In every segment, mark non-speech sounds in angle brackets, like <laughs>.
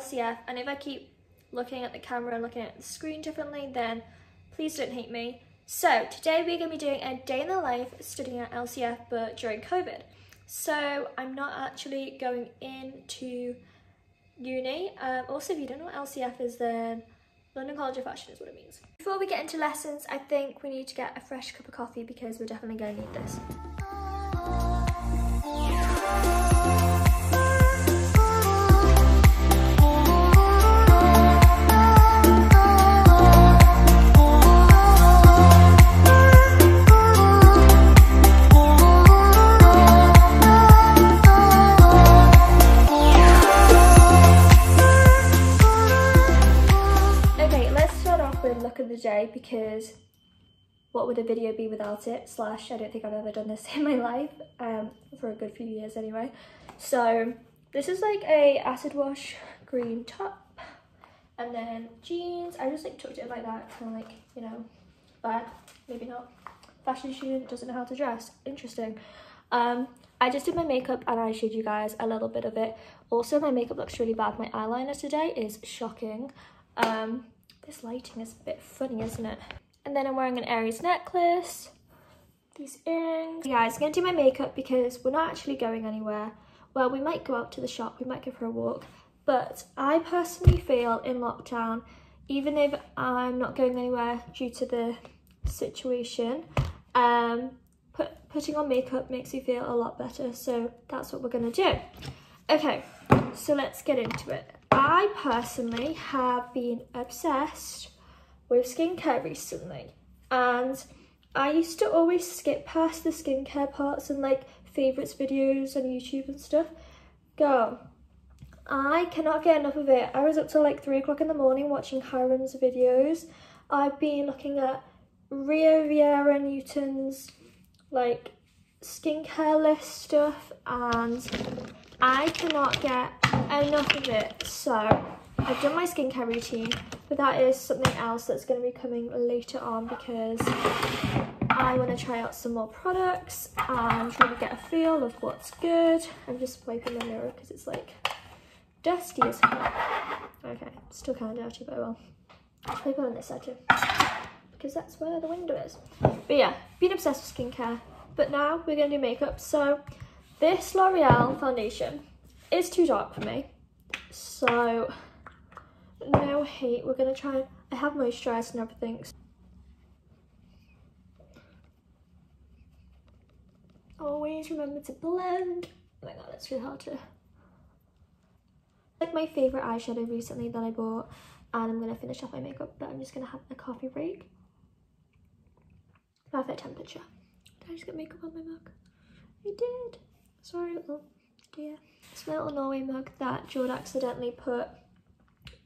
LCF and if I keep looking at the camera and looking at the screen differently then please don't hate me. So today we're going to be doing a day in the life studying at LCF but during COVID. So I'm not actually going into uni. Um, also if you don't know what LCF is then London College of Fashion is what it means. Before we get into lessons I think we need to get a fresh cup of coffee because we're definitely going to need this. Because what would a video be without it? Slash I don't think I've ever done this <laughs> in my life um, for a good few years anyway. So this is like a acid wash green top and then jeans. I just like tucked it like that kind of like you know bad maybe not. Fashion student doesn't know how to dress. Interesting. Um I just did my makeup and I showed you guys a little bit of it. Also my makeup looks really bad. My eyeliner today is shocking. Um this lighting is a bit funny, isn't it? And then I'm wearing an Aries necklace, these earrings. Yeah, I'm gonna do my makeup because we're not actually going anywhere. Well, we might go out to the shop, we might go for a walk, but I personally feel in lockdown, even if I'm not going anywhere due to the situation, um, put, putting on makeup makes me feel a lot better. So that's what we're gonna do. Okay, so let's get into it. I personally have been obsessed with skincare recently and I used to always skip past the skincare parts and like favourites videos on YouTube and stuff. Go. I cannot get enough of it. I was up till like 3 o'clock in the morning watching Hyram's videos. I've been looking at Rio Viera Newton's like skincare list stuff and I cannot get enough of it. So I've done my skincare routine, but that is something else that's going to be coming later on because I want to try out some more products and try to get a feel of what's good. I'm just wiping the mirror because it's like dusty as hell. Okay, still kind of dirty, but will. I'll wipe on this side too because that's where the window is. But yeah, been obsessed with skincare, but now we're going to do makeup. So this L'Oreal foundation is too dark for me. So, no hate. We're going to try, I have moisturised and everything. Always remember to blend. Oh my god, it's really hard to... Like my favourite eyeshadow recently that I bought and I'm going to finish off my makeup but I'm just going to have a coffee break. Perfect temperature. I just get makeup on my mug? I did. Sorry, little dear. It's my little Norway mug that Jord accidentally put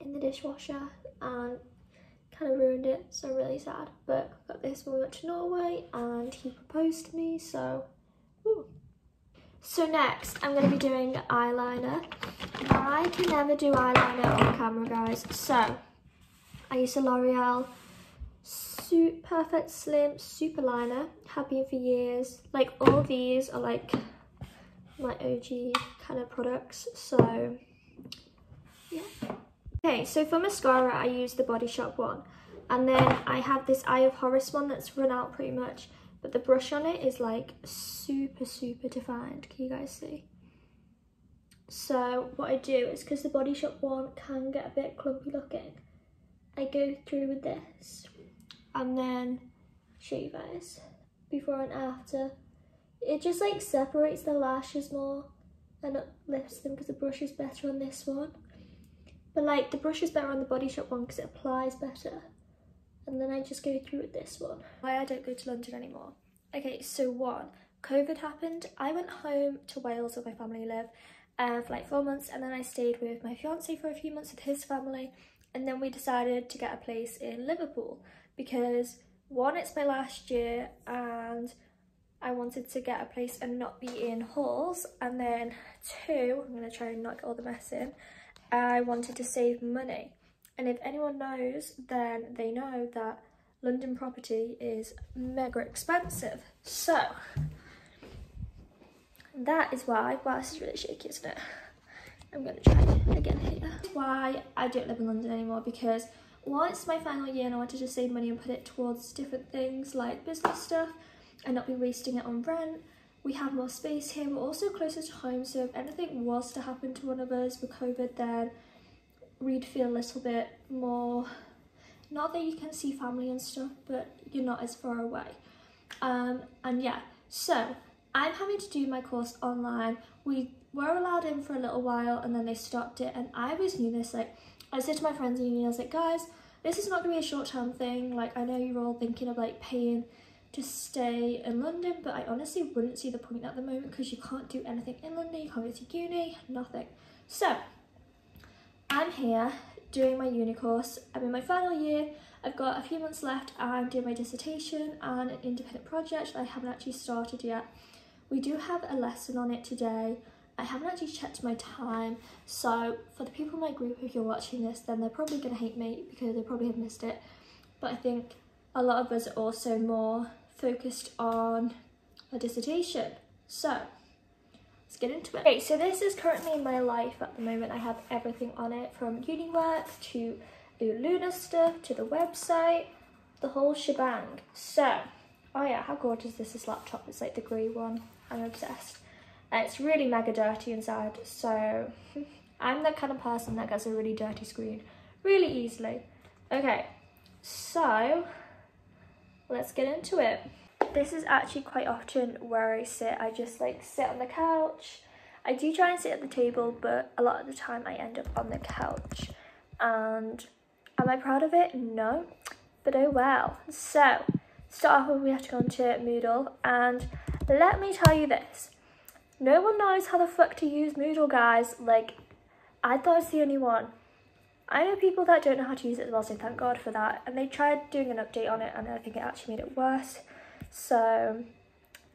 in the dishwasher and kind of ruined it, so I'm really sad. But I got this when we went to Norway and he proposed to me, so woo. So next, I'm going to be doing eyeliner. I can never do eyeliner on camera, guys. So, I use a L'Oreal Perfect Slim Super Liner. Been for years. Like, all these are like my OG kind of products. So yeah. Okay, so for mascara, I use the Body Shop one. And then I have this Eye of Horus one that's run out pretty much. But the brush on it is like super, super defined. Can you guys see? So what I do is because the Body Shop one can get a bit clumpy looking, I go through with this and then show you guys before and after it just like separates the lashes more and uplifts them because the brush is better on this one. But like the brush is better on the Body Shop one because it applies better. And then I just go through with this one. Why I don't go to London anymore. Okay, so one, COVID happened. I went home to Wales where my family live uh, for like four months and then I stayed with my fiance for a few months with his family and then we decided to get a place in Liverpool because one, it's my last year and I wanted to get a place and not be in halls. And then two, I'm to try and knock all the mess in. I wanted to save money. And if anyone knows, then they know that London property is mega expensive. So, that is why, wow, this is really shaky, isn't it? I'm gonna try again here. Why I don't live in London anymore because once my final year and I wanted to save money and put it towards different things like business stuff and not be wasting it on rent. We have more space here. We're also closer to home, so if anything was to happen to one of us with COVID, then we'd feel a little bit more, not that you can see family and stuff, but you're not as far away. Um, and yeah, so I'm having to do my course online. We were allowed in for a little while and then they stopped it. And I always knew this, like, I said to my friends in uni, I was like, guys, this is not gonna be a short term thing. Like, I know you're all thinking of like paying to stay in London, but I honestly wouldn't see the point at the moment because you can't do anything in London, you can't go to uni, nothing. So, I'm here doing my uni course. I'm in my final year. I've got a few months left. I'm doing my dissertation and an independent project that I haven't actually started yet. We do have a lesson on it today. I haven't actually checked my time, so for the people in my group, if you're watching this, then they're probably going to hate me because they probably have missed it. But I think a lot of us are also more focused on a dissertation. So, let's get into it. Okay, so this is currently my life at the moment. I have everything on it from uni work to Luna stuff to the website, the whole shebang. So, oh yeah, how gorgeous is this laptop? It's like the grey one. I'm obsessed. Uh, it's really mega dirty inside, so <laughs> I'm the kind of person that gets a really dirty screen really easily. Okay, so let's get into it. This is actually quite often where I sit. I just like sit on the couch. I do try and sit at the table, but a lot of the time I end up on the couch. And am I proud of it? No, but oh well. So, start off with we have to go into Moodle. And let me tell you this. No one knows how the fuck to use Moodle, guys. Like, I thought I was the only one. I know people that don't know how to use it as well, so thank God for that. And they tried doing an update on it, and I think it actually made it worse. So,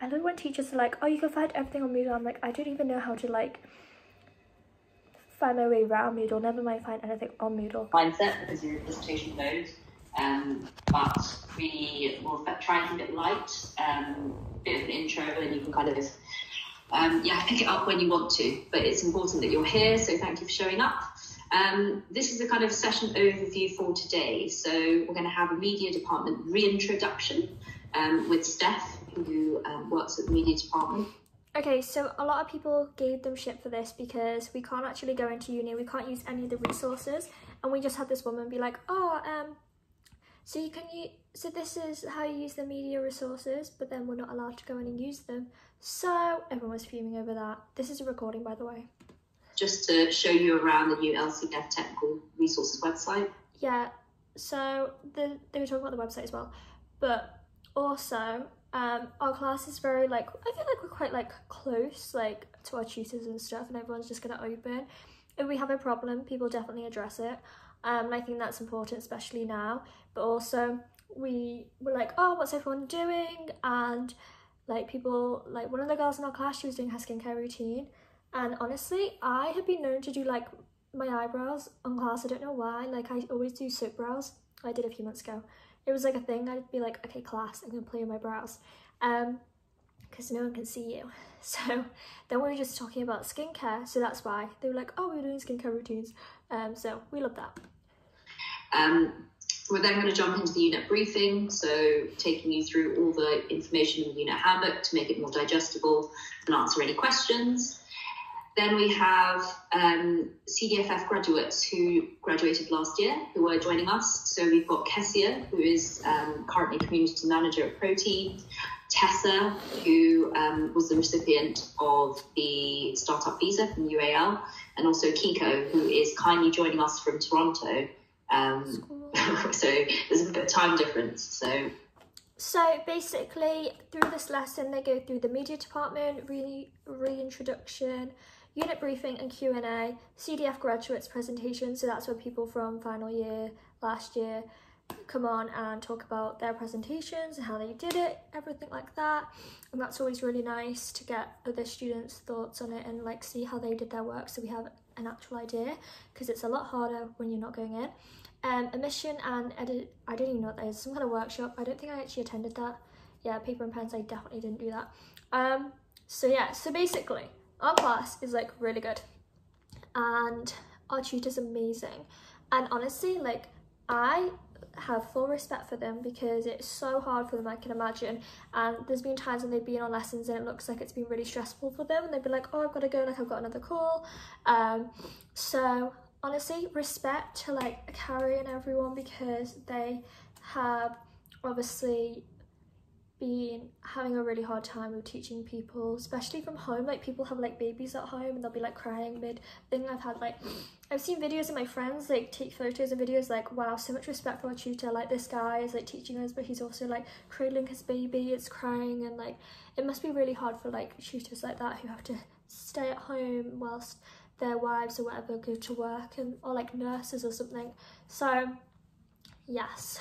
I love when teachers are like, oh, you can find everything on Moodle. I'm like, I don't even know how to, like, find my way around Moodle, never mind find anything on Moodle. Mindset, because you're in dissertation mode. Um, but we will try and keep it light, um, bit of an intro, and you can kind of um, yeah, pick it up when you want to. But it's important that you're here, so thank you for showing up. Um, this is a kind of session overview for today. So we're going to have a media department reintroduction um, with Steph, who um, works at the media department. Okay, so a lot of people gave them shit for this because we can't actually go into uni, we can't use any of the resources, and we just had this woman be like, oh, um, so you can use, so this is how you use the media resources, but then we're not allowed to go in and use them. So everyone was fuming over that. This is a recording, by the way. Just to show you around the new LCF Technical Resources website. Yeah, so the, they were talking about the website as well, but also um, our class is very like I feel like we're quite like close like to our tutors and stuff, and everyone's just gonna open. If we have a problem, people definitely address it. Um, and I think that's important, especially now. But also, we were like, oh, what's everyone doing? And like people, like one of the girls in our class, she was doing her skincare routine. And honestly, I have been known to do like my eyebrows on class. I don't know why. Like I always do soap brows. I did a few months ago. It was like a thing. I'd be like, okay, class, I'm gonna play with my brows. Um, because no one can see you. <laughs> So then we were just talking about skincare. So that's why they were like, oh, we're doing skincare routines. Um, so we love that. Um, we're then going to jump into the unit briefing, so taking you through all the information in the unit handbook to make it more digestible and answer any questions. Then we have um, CDFF graduates who graduated last year who are joining us. So we've got Kessia, who is um, currently community manager at Protein, Tessa, who um, was the recipient of the startup visa from UAL, and also Kiko, who is kindly joining us from Toronto um, <laughs> so there's a bit of time difference. So. So basically, through this lesson, they go through the media department, re reintroduction, unit briefing and Q&A, CDF graduates presentation, so that's where people from final year, last year, come on and talk about their presentations and how they did it, everything like that. And that's always really nice to get other students' thoughts on it and like see how they did their work so we have an actual idea because it's a lot harder when you're not going in. Um, emission and edit, I don't even know what that is, some kind of workshop. I don't think I actually attended that. Yeah, paper and pens, I definitely didn't do that. Um, so yeah, so basically, our class is like really good. and our tutor's amazing. And honestly, like I have full respect for them because it's so hard for them I can imagine and there's been times when they've been on lessons and it looks like it's been really stressful for them and they've been like oh I've got to go like I've got another call um so honestly respect to like Carrie and everyone because they have obviously been having a really hard time with teaching people especially from home. Like people have like babies at home and they'll be like crying mid thing I've had like I've seen videos of my friends like take photos and videos like wow so much respect for our tutor. Like this guy is like teaching us but he's also like cradling his baby. It's crying and like it must be really hard for like tutors like that who have to stay at home whilst their wives or whatever go to work and or like nurses or something. So yes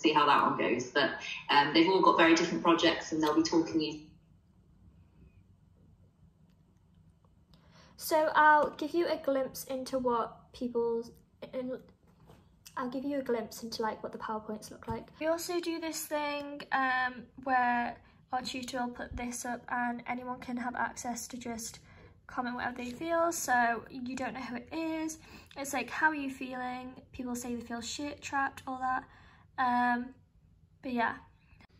see how that one goes. But um, they've all got very different projects and they'll be talking you. So I'll give you a glimpse into what people's. In, I'll give you a glimpse into like what the PowerPoints look like. We also do this thing um, where our tutor will put this up and anyone can have access to just comment whatever they feel so you don't know who it is it's like how are you feeling people say they feel shit trapped all that um, but yeah.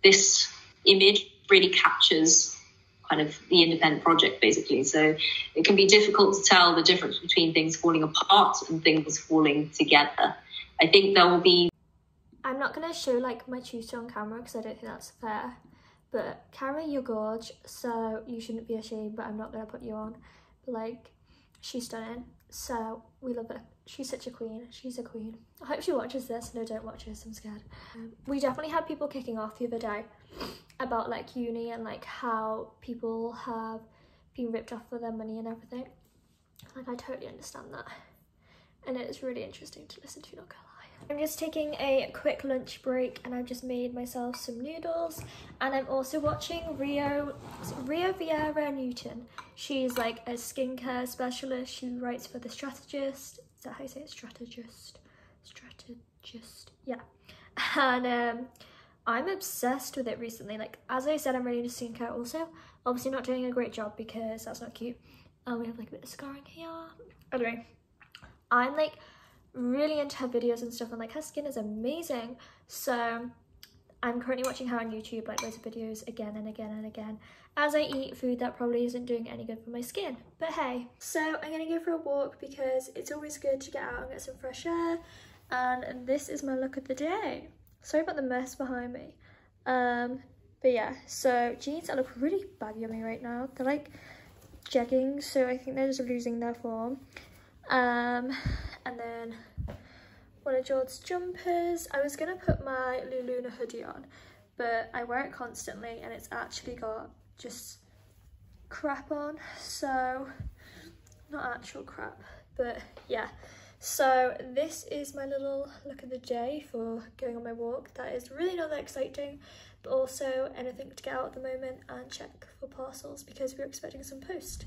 This image really captures kind of the independent project basically. So it can be difficult to tell the difference between things falling apart and things falling together. I think there will be. I'm not going to show like my tutor on camera because I don't think that's fair. But Cara, you're gorge, so you shouldn't be ashamed, but I'm not going to put you on. Like, she's stunning, so we love her she's such a queen. She's a queen. I hope she watches this. No, don't watch this. I'm scared. Um, we definitely had people kicking off the other day about like uni and like how people have been ripped off for their money and everything. Like I totally understand that. And it's really interesting to listen to, not gonna lie. I'm just taking a quick lunch break and I've just made myself some noodles and I'm also watching Rio, Rio Viera Newton. She's like a skincare specialist. She writes for The Strategist. Is that how you say it? Strategist. Strategist. Yeah. And um, I'm obsessed with it recently. Like, as I said, I'm really into skincare also. Obviously not doing a great job because that's not cute. And we have like a bit of scarring here. Anyway, I'm like really into her videos and stuff and like her skin is amazing so I'm currently watching her on YouTube like loads of videos again and again and again. As I eat food that probably isn't doing any good for my skin. But hey. So I'm gonna go for a walk because it's always good to get out and get some fresh air. And this is my look of the day. Sorry about the mess behind me. Um but yeah so jeans that look really baggy on me right now. They're like jeggings so I think they're just losing their form. Um and then one of George's jumpers. I was to put my Lou Luna hoodie on, but I wear it constantly and it's actually got just crap on, so not actual crap, but yeah. So this is my little look of the day for going on my walk. That is really not that exciting, but also anything to get out at the moment and check for parcels because we're expecting some post.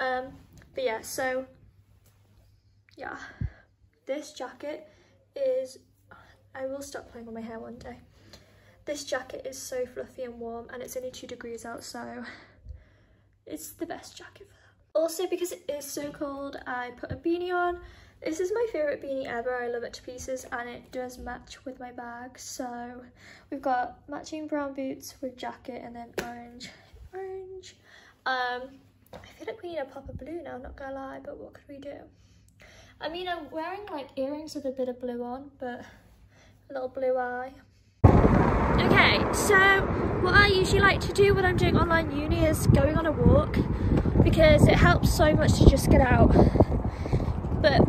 Um, but yeah, so yeah, this jacket is, I will stop playing on my hair one day. This jacket is so fluffy and warm and it's only two degrees out, so it's the best jacket for that. Also, because it is so cold, I put a beanie on. This is my favourite beanie ever, I love it to pieces and it does match with my bag. So we've got matching brown boots with jacket and then orange, orange. Um, I feel like we need a pop of blue now, not gonna lie, but what could we do? I mean, I'm wearing like earrings with a bit of blue on, but a little blue eye. Okay, so what I usually like to do when I'm doing online uni is going on a walk because it helps so much to just get out. But